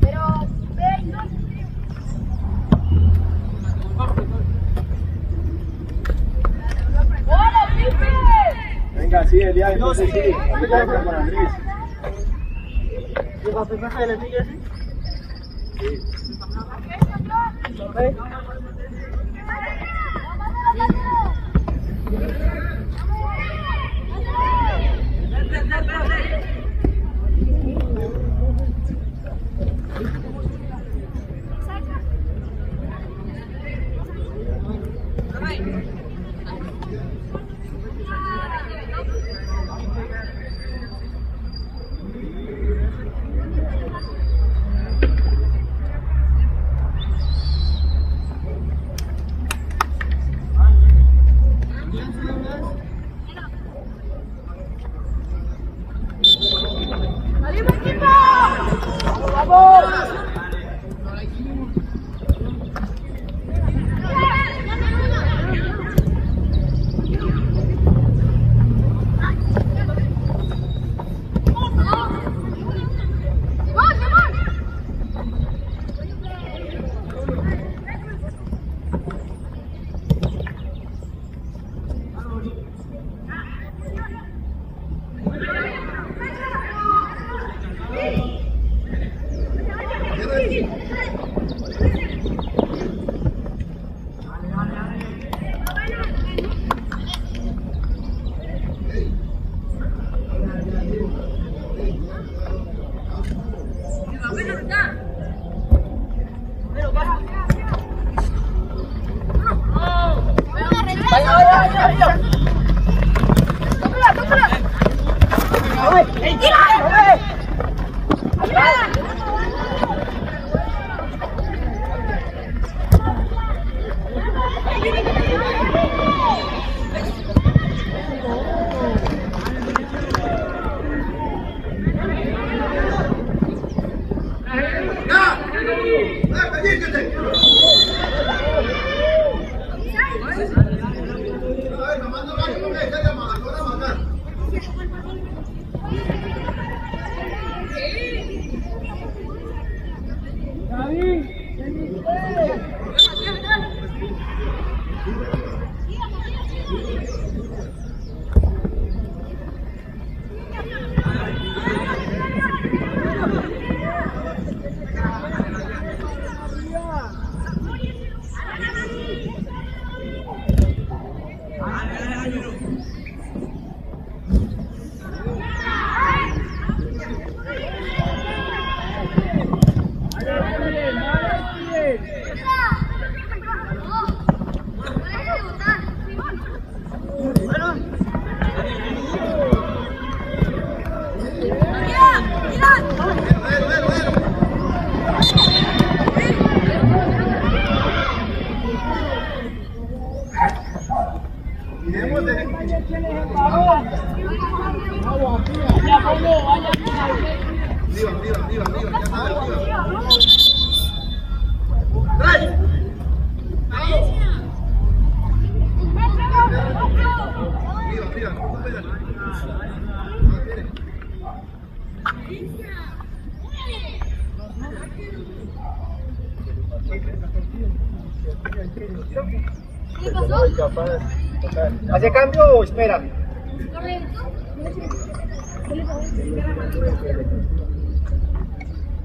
Pero, ve, no ¡Hola, Pipe! Venga, sí, Elías, entonces sí. Ahorita con Andrés. ¿Y el así? Sí.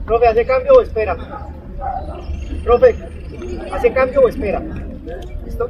Profe, ¿hace cambio o espera? Profe, ¿hace cambio o espera? ¿Listo?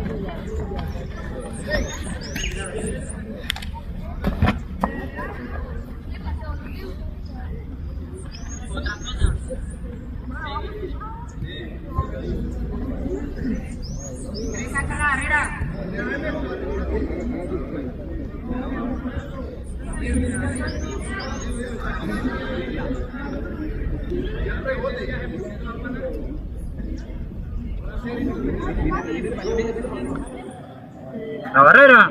La barrera.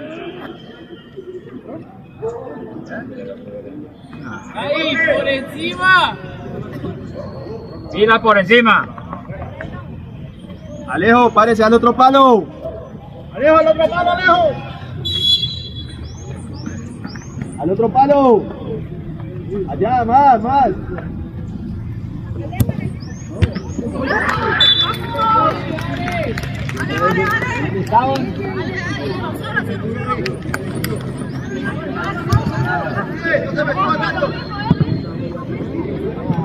Ahí, por encima. Pila por encima. Alejo, párese al otro palo. Alejo, al otro palo, Alejo. Al otro palo. Allá, más, más.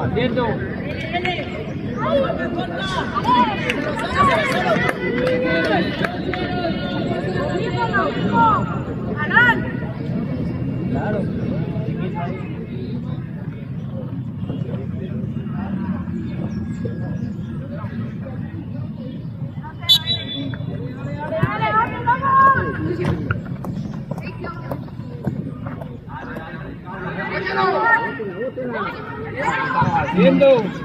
Atiendo. Atiendo.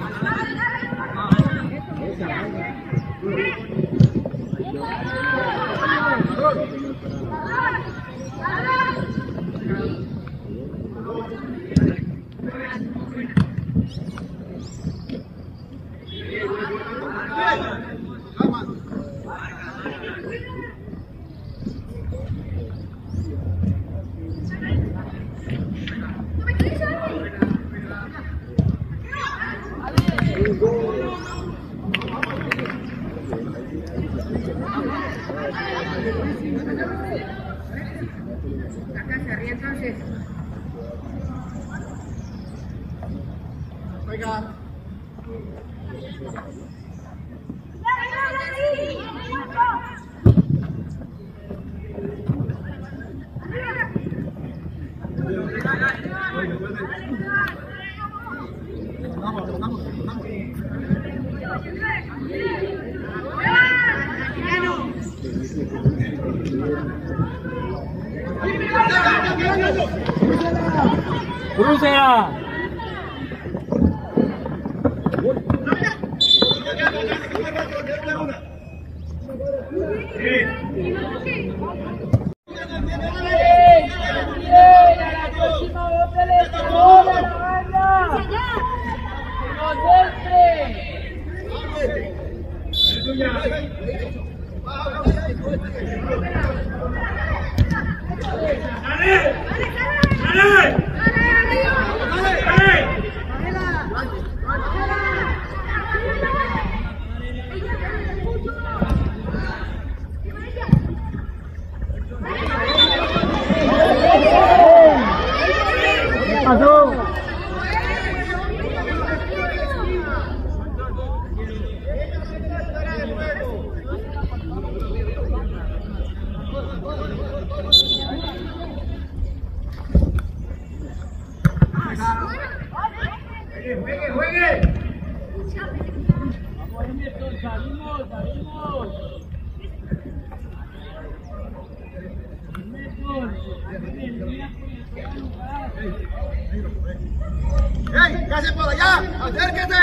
Vamos, vamos, vamos. Crucera. Allá?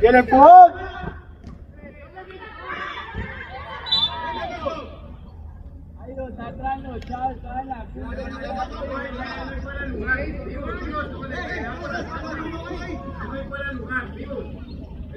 ¡Tiene empujón! Ahí lo está atrás, chao, está en la Aguántelo,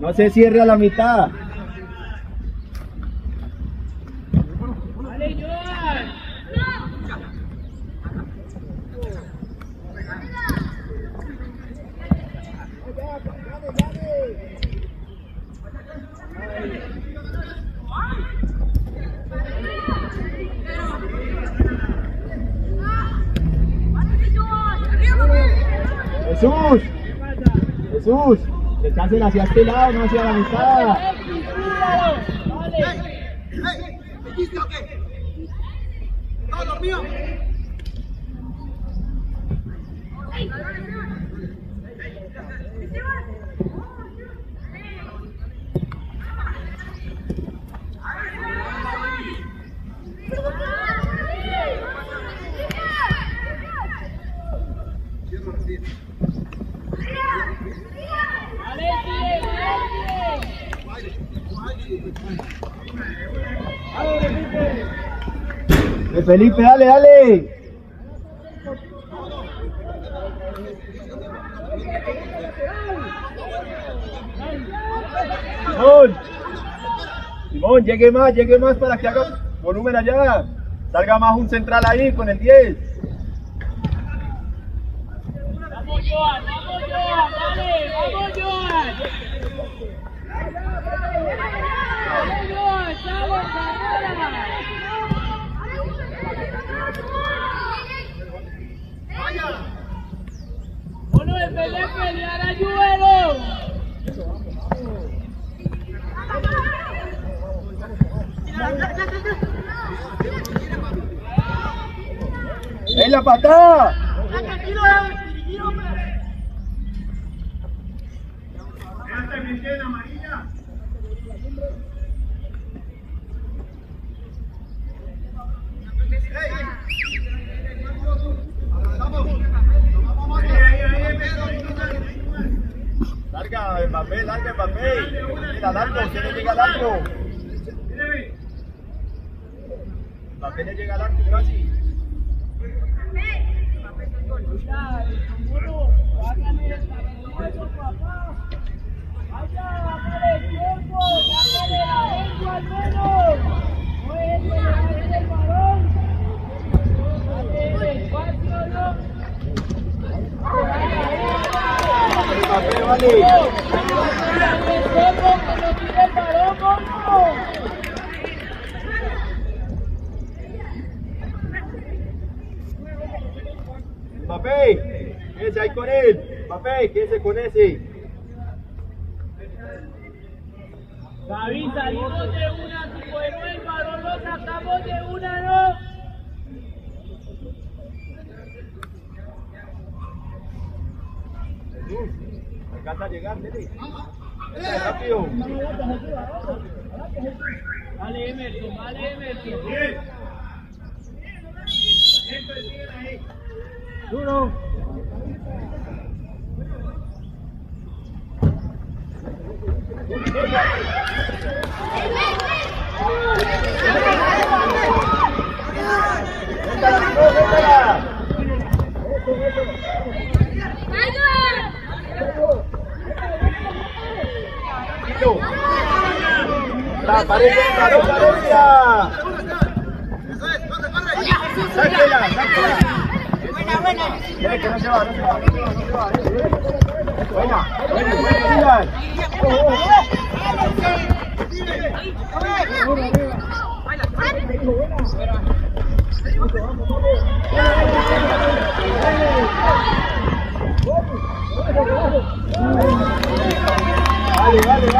No se cierre a la mitad. ¡Vale, Joan! Jesús, Jesús, descansen hacia este lado, no hacia la mitad. ¡Vale! ¡Ey! ¿Me dijiste o qué? ¡Todo lo mío! Eh, Felipe, dale, dale. Simón. Simón, llegue más, llegue más para que haga volumen allá. Salga más un central ahí con el 10. Vamos Joan, vamos Joan, dale, vamos Joan. Vamos Joan, sale, Zamora. De pelear. ¡Es la patada! Mbappé, larga Mbappé. Mira, al arco, que le llega al arco. Mbappé le llega al arco casi. Mbappé, quédese ahí con él. Mbappé, quédese con ese. David, salimos de una, si bueno el balón lo sacamos de una, alcanza a llegar. Dale, Rápido. Vale, Emerson, vale, Emerson. Duro. Véndala, Simón, véndala. Tito. La pared, paró. Sáquela. Buena, buena. que no se va, no se va, no se va. Buena, buena, buena, vale, vale, vale,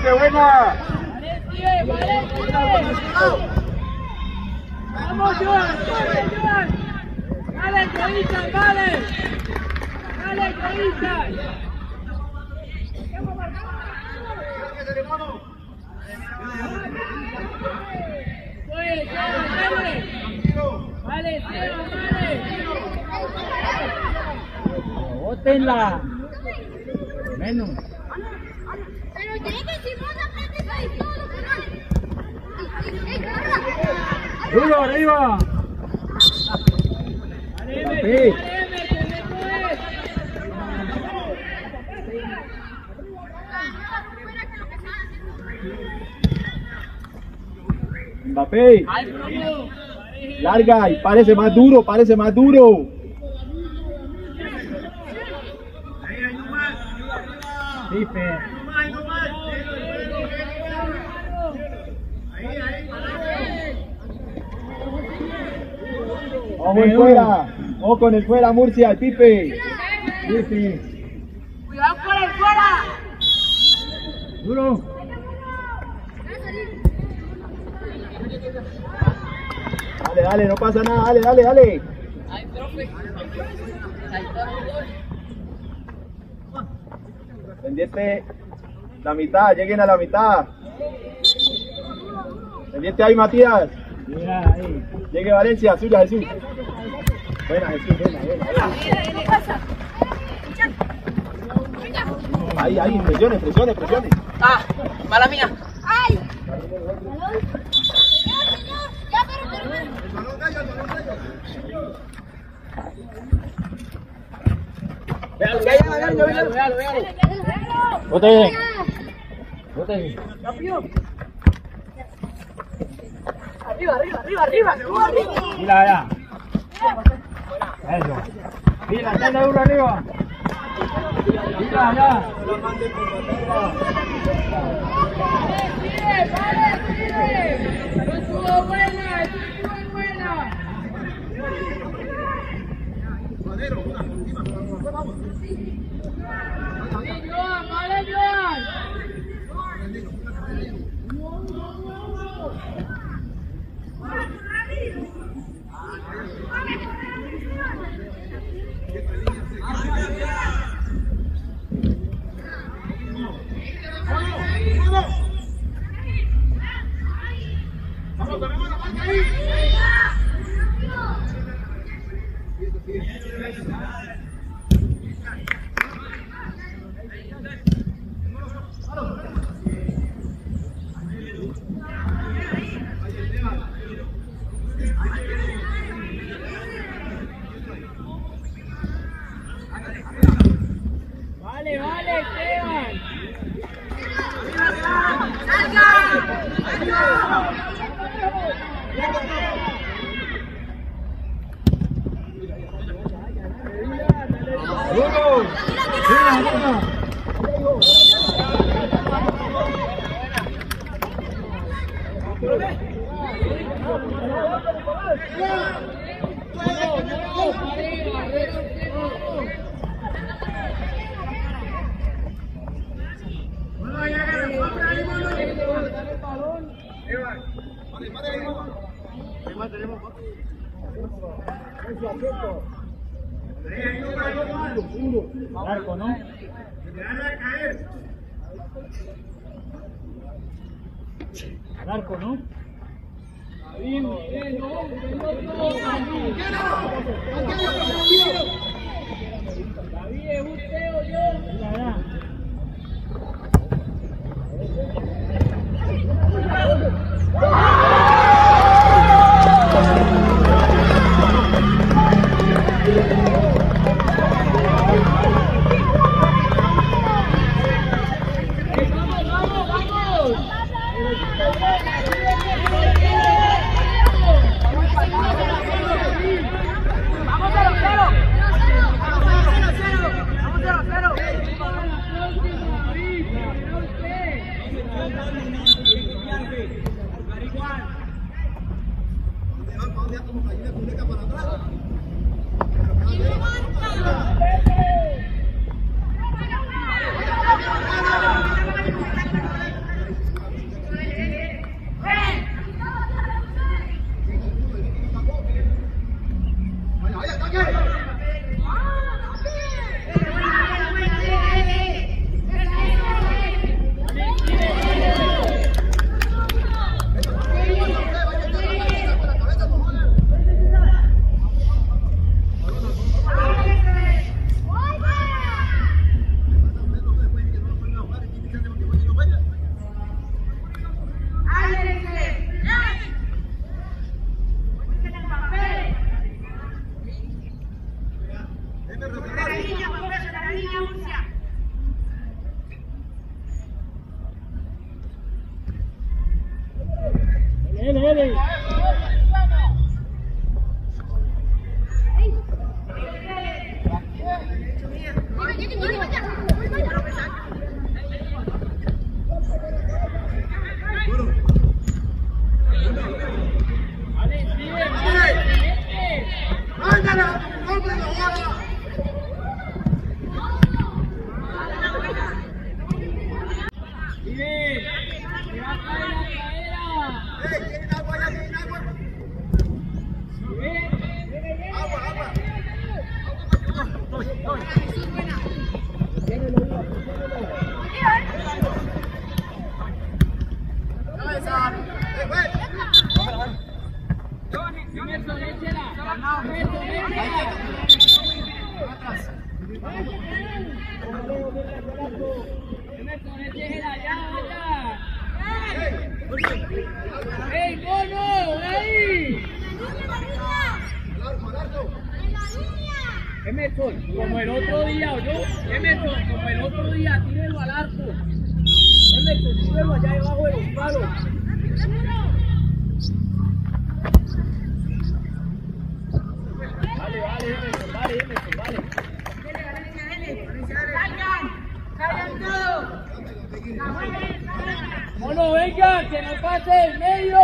Buena, Pipe, buena. Vale, Steve, vale, Steve. Vamos, Joan, vale, Joan. Dale, Joisan, vale. Dale, Joisan. Oye, Joan, dale. Vale, Esteban, vale. Bótenla. Menos. Pero llega Simón a práctica y todo, pero... Duro, arriba. Sí. Mbappé, larga y parece más duro, parece más duro. Pipe. Ojo en fuera, ojo con el fuera, Murcia, el Pipe. Pipe. Cuidado por el fuera. Duro. Dale, dale, no pasa nada, dale, dale, dale. Ay, profe. Pendiente la mitad, lleguen a la mitad. Pendiente ahí, Matías. Llegue Valencia, suya, Jesús. Buena, Jesús, buena, buena. Ahí, ahí, presione, presione, presione. Ah, mala mía. ¡Ay! Señor, señor. Ya, pero, pero, pero. El balón de ellos, el balón de ellos. Véalo, véalo, véalo, véalo. Bote. Arriba, arriba, arriba, arriba. Arriba. Mira allá. Eso. Mira, está uno arriba. Mira allá. Sigue, vale, sigue. Estuvo buena, estuvo buena. Madero, una, encima. Vamos. Sí, Joan, vale, Joan. Vamos, tenemos Nariño, Pompeyo, Nariño, pase el medio.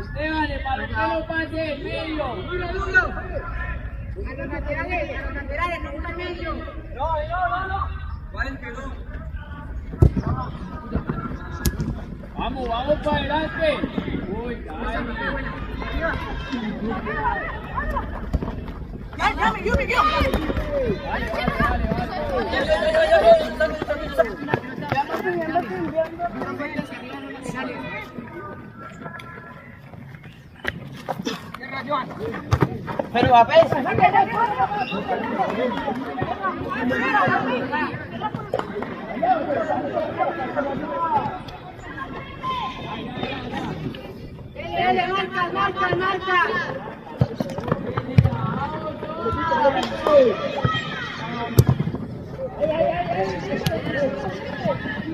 Esteban, balón que no pase el medio. Duro, duro. A los laterales, a los laterales, no usa medio. No, no, no, no. Vamos, vamos para adelante. Uy, cae. Ya, ya, me dio, me dio. Vale, vale, vale, vale. Pero a ver, Dale, marca, marca, marca. ¡Corre, corre, corre! ¡Corre,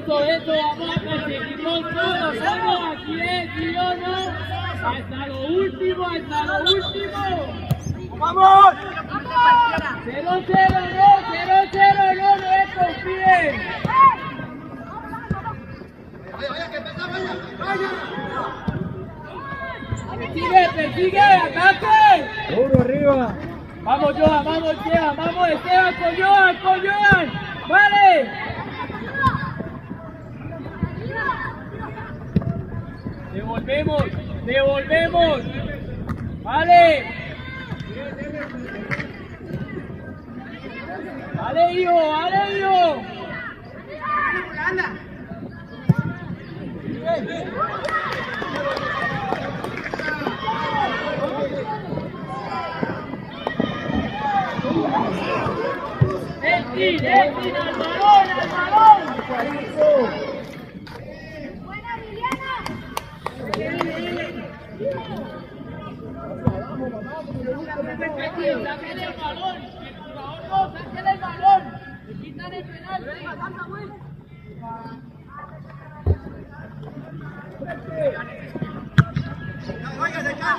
Eso, eso, vamos a conseguirlo todos, vamos, aquí es, ¿sí o no? Hasta lo último, hasta lo último. ¡Vamos! 0-0 no, 0-0 no, no me confíen. Vaya, vaya, que empezá, vaya, vaya. Persigue, persigue, ataque. Duro arriba. Vamos, Johan, vamos, Esteban, vamos, Esteban, con Johan, con Johan. Vale. Devolvemos, devolvemos. Vale. Vale, hijo, vale, hijo. Buena, Liliana. El balón. El jugador no, el balón. Le quitan el penal. Vaya, de acá,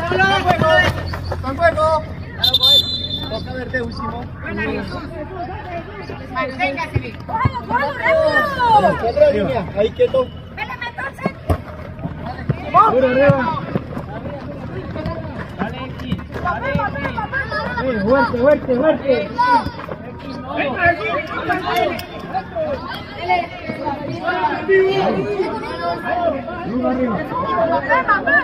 En juego. Toca verte último. Buena, Jesús. Manténgase. ¡Cógelo, cógelo, rápido! Otra línea. Ahí quieto. ¡Vele, entonces! Duro arriba. Eh, fuerte, fuerte, fuerte. Duro arriba. ¡Papá,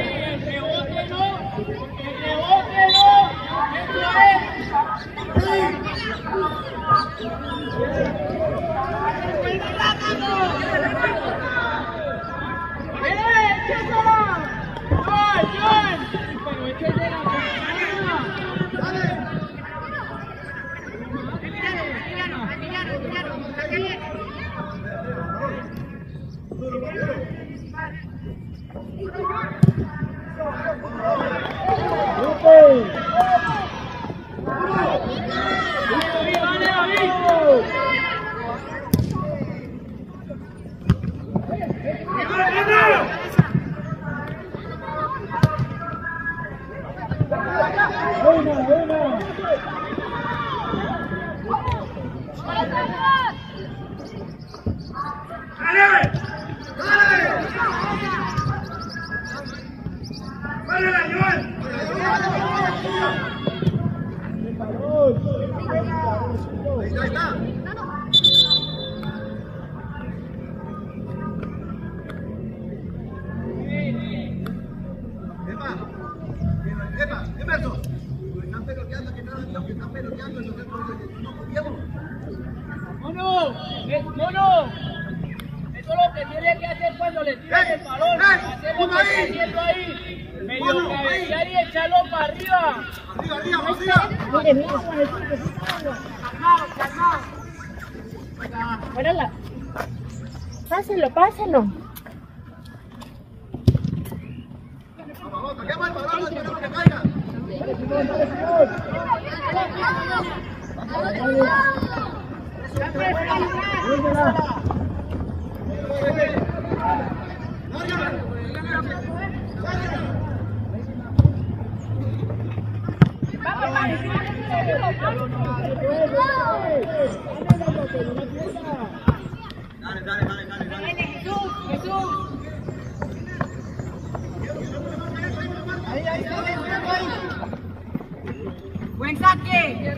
¡Mensaje!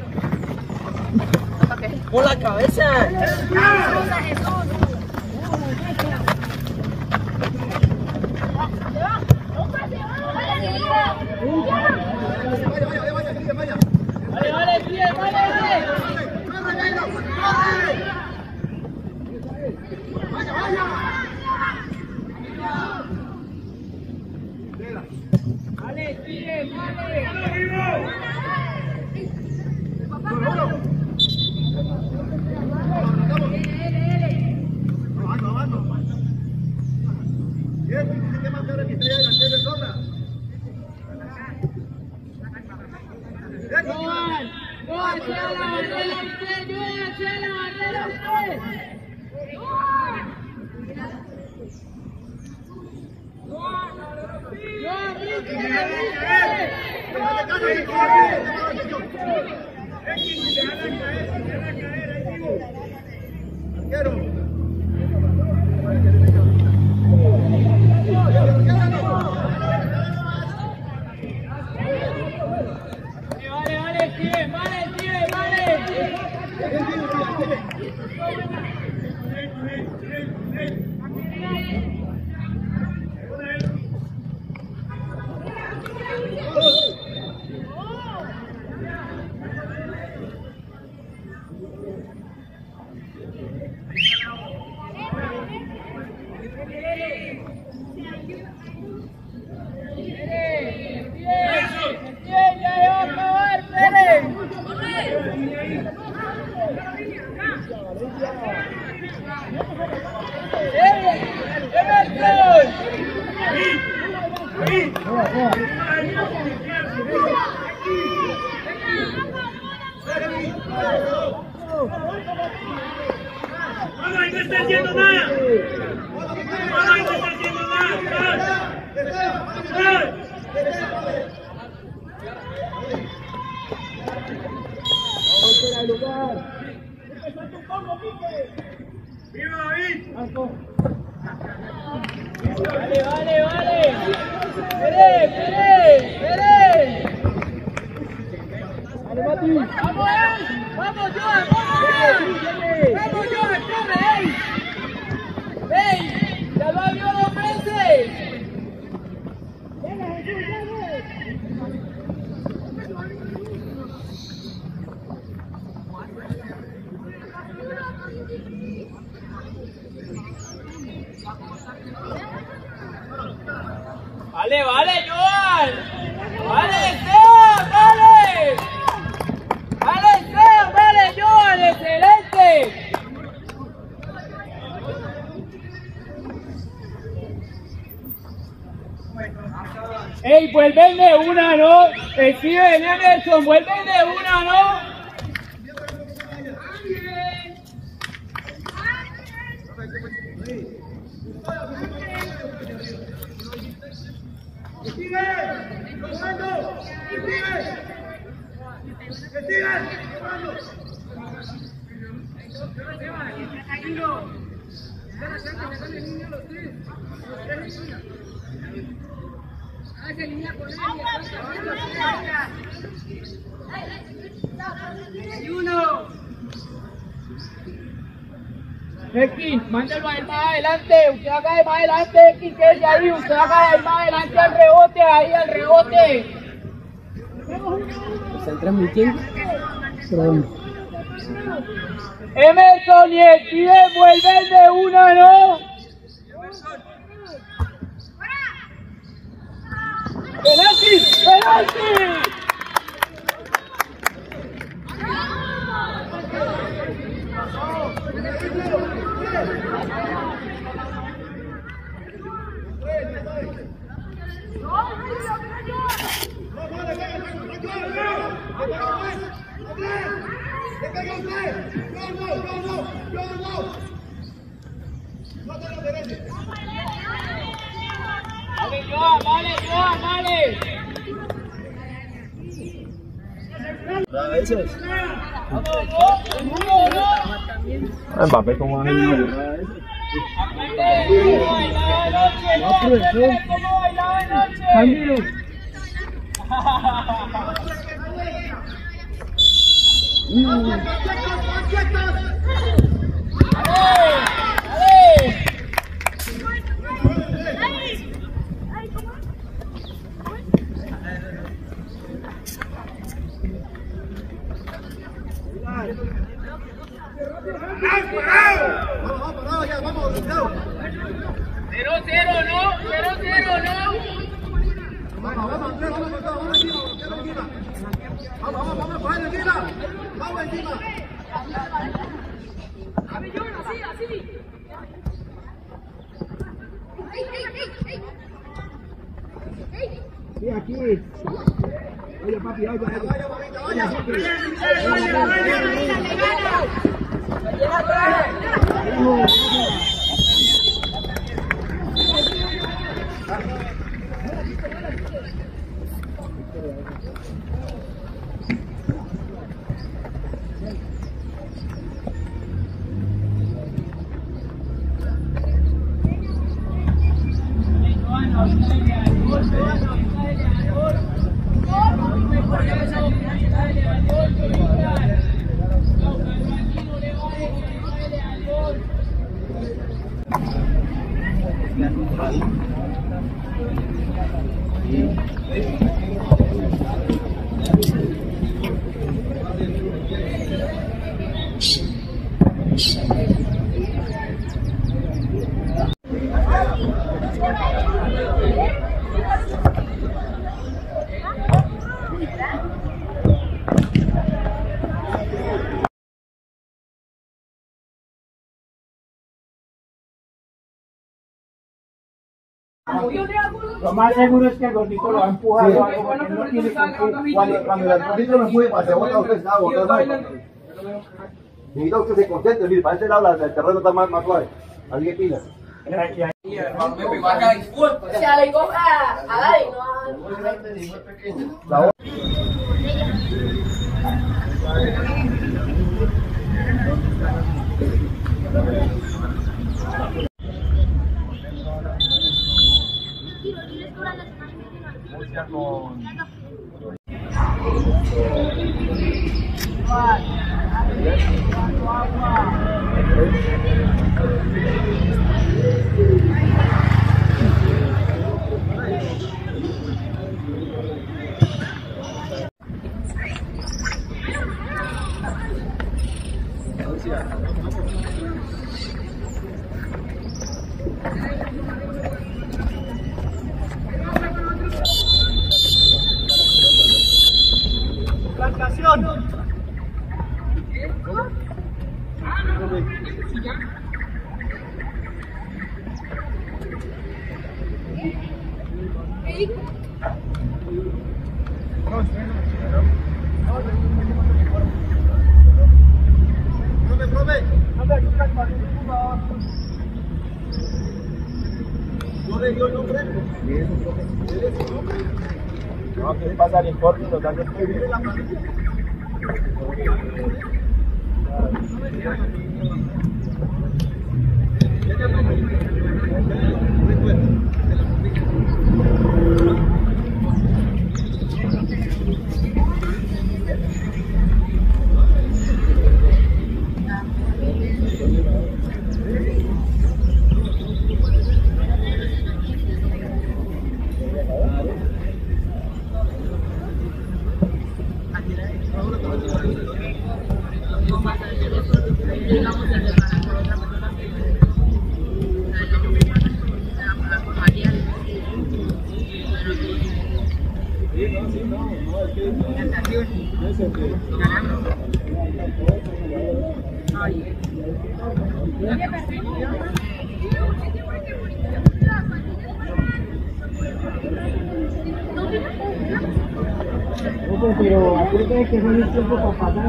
¡Por la cabeza! ¡A Jesús, a Jesús! Vale, vale, vale, vale, vale. Vale, vale, Joan. Vale, Esteban, vale. Vale, Esteban, vale, Joan, excelente. Ey, vuelven de una, ¿no? Steven, Emerson, vuelven de una, ¿no? X, mándalo a él más adelante, usted haga de más adelante, X, que es de ahí, usted haga de más adelante al rebote, ahí al rebote. ¿Están transmitiendo? Perdón. Emerson y el Steven vuelven de una, ¿no? ¡Penalti! ¡Penalti! บับไปตก็ว่าให้หน่อยทำดีเลย Sí, aquí. Papi. Lo más seguro es que el gordito lo ha empujado o algo porque no tiene con qué. Cuando, cuando el gordito para usted está botando. Necesita usted se concentre, mire, para este lado la- el terreno está más, más suave. Así que pila. Digo a, no a... La No que vive la Ojo, pero acuérdate que no hay tiempo